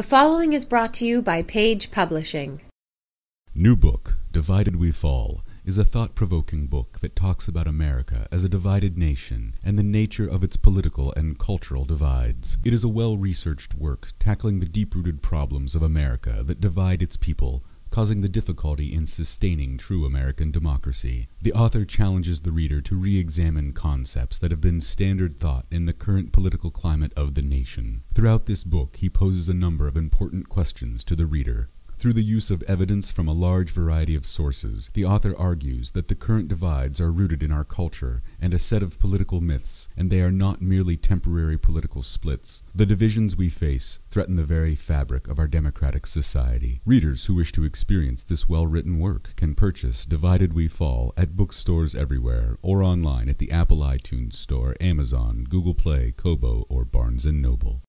The following is brought to you by Page Publishing. New book, Divided We Fall, is a thought provoking book that talks about America as a divided nation and the nature of its political and cultural divides. It is a well researched work tackling the deep rooted problems of America that divide its people causing the difficulty in sustaining true American democracy. The author challenges the reader to re examine concepts that have been standard thought in the current political climate of the nation. Throughout this book, he poses a number of important questions to the reader. Through the use of evidence from a large variety of sources, the author argues that the current divides are rooted in our culture and a set of political myths, and they are not merely temporary political splits. The divisions we face threaten the very fabric of our democratic society. Readers who wish to experience this well written work can purchase Divided We Fall at bookstores everywhere or online at the Apple iTunes Store, Amazon, Google Play, Kobo, or Barnes & Noble.